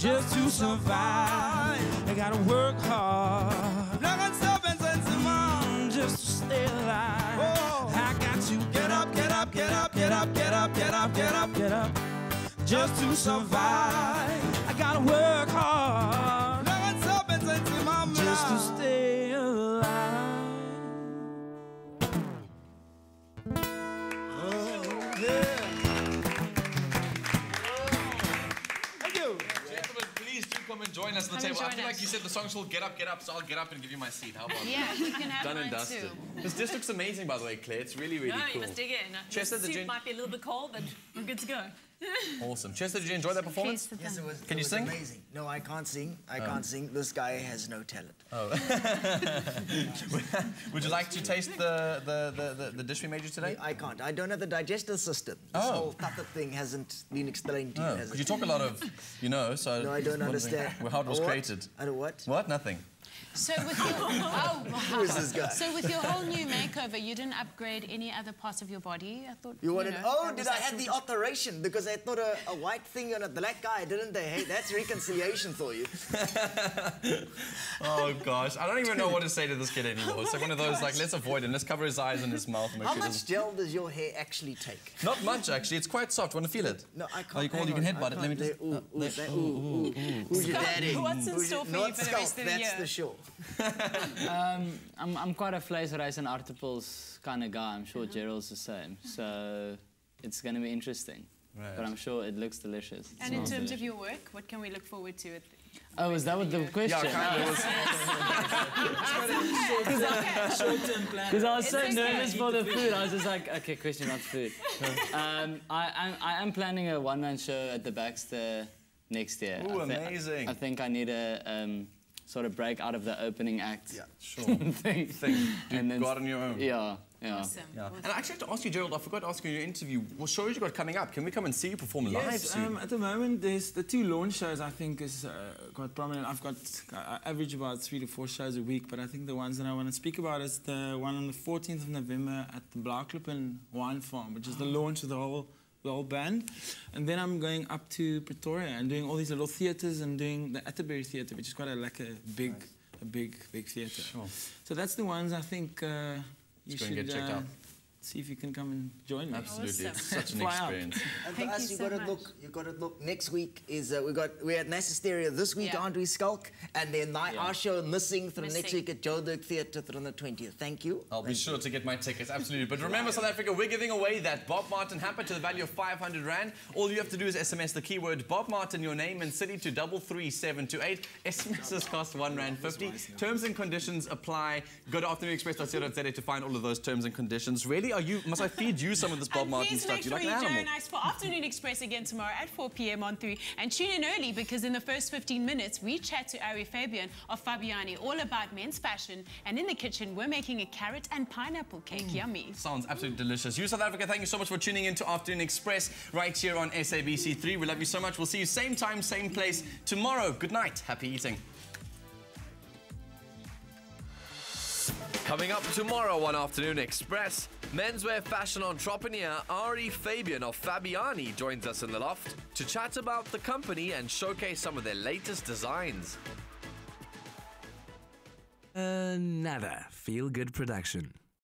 just to survive. I gotta work hard. gotta stop and send some mm, just to stay alive. Whoa. I got to get up, get up, get up, get up, get up, get up, get up, get up, just to survive. I gotta work. Us at the Come table. I join feel like you said the song's called Get Up, Get Up, so I'll get up and give you my seat. How about Yeah, you can have Done and mine dusted. too. This dish looks amazing, by the way, Claire. It's really, really no, cool. you must dig in. Chester, the did soup you- might be a little bit cold, but we're good to go. Awesome. Chester, did you enjoy that performance? Yes, it was. Can it you was sing? Amazing. No, I can't sing. I Oh. can't sing. This guy has no talent. Oh. Would you like to taste the, the, the, the, the dish we made you today? I can't. I don't have the digestive system. This Oh. whole tata thing hasn't been explained to you. Oh, has 'cause it? you talk a lot of, you know, so... No, I don't wondering understand. How it was what? created. I don't what? What? Nothing. So with your oh, wow. Who is this guy? So with your whole new makeover, you didn't upgrade any other parts of your body. I thought You wanted? know, oh, did I have the absolutely- alteration? Because I thought a, a white thing on a black guy, didn't they? Hey, that's reconciliation for you. Oh, gosh. I don't even know what to say to this kid anymore. It's like one of those, like, let's avoid him. Let's cover his eyes and his mouth. and make How sure much doesn't- gel does your hair actually take? Not much, actually. It's quite soft. Want to feel it? No, I can't. Oh, you, can, you can headbutt it. Let me can't. just... Ooh, uh, ooh, let- that- ooh, ooh, ooh, ooh. Who's your Scott, daddy? what's in Who's store your- for you not for the Scott, rest of the that's year? the show. um, I'm, I'm quite a vleesrijs and aardappels kind of guy. I'm sure Uh-huh. Gerald's the same. So it's going to be interesting. Right. But I'm sure it looks delicious. It And in smells terms of your work, what can we look forward to? At Oh, is that what the question? kind of was. Short-term plan. Because I was so okay. nervous for the food, I was just like, okay, question, not food. um, I, I'm, I am planning a one-man show at the Baxter next year. Ooh, I thi- amazing. I think I need a um, sort of break out of the opening act. Yeah, sure. thing. Thing. Do And then go out on your own. Yeah, yeah. Awesome. Yeah. And I actually have to ask you, Gerald, I forgot to ask you in your interview, what shows you got coming up? Can we come and see you perform live Yes, soon? um, at the moment, there's the two launch shows. I think is uh, quite prominent. I've got I average about three to four shows a week, but I think the ones that I want to speak about is the one on the 14th of November at the Blaauwklippen Wine Farm, which is the launch of the whole the whole band. And then I'm going up to Pretoria and doing all these little theatres and doing the Atterbury Theatre, which is quite a like a big a big big theatre. Sure. So that's the ones I think uh, you Let's go and should uh, out. See if you can come and join me. Absolutely. It's Awesome. such an Fly out. experience. And Thank for us, you you so got to look. You got to look. Next week is uh, we got we're at Nassisteria this week, Yeah. aren't we, Schalk? And then my, our show missing through next week at Joe Dirk Theatre on the 20th. Thank you. I'll be sure to get my tickets, absolutely. But remember, South Africa, we're giving away that Bob Martin hamper to the value of 500 Rand. All you have to do is SMS the keyword Bob Martin, your name and city to 33728. SMSs cost 1 Rand 50. Terms and conditions apply. Go to afternoonexpress.co.za to find all of those terms and conditions. Really? Are you? Must I feed you some of this Bob Martin stuff? make You sure like you an animal? join us for Afternoon Express again tomorrow at 4 p.m. on 3. And tune in early because in the first 15 minutes, we chat to Ari Fabian of Fabiani all about men's fashion. And in the kitchen, we're making a carrot and pineapple cake. Mm. Yummy. Sounds absolutely delicious. You, South Africa, thank you so much for tuning in to Afternoon Express right here on SABC3. We love you so much. We'll see you same time, same place tomorrow. Good night. Happy eating. Coming up tomorrow on Afternoon Express, menswear fashion entrepreneur Ari Fabian of Fabiani joins us in the loft to chat about the company and showcase some of their latest designs. Another feel good production.